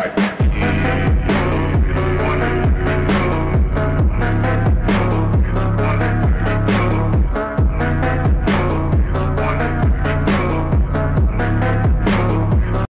heart.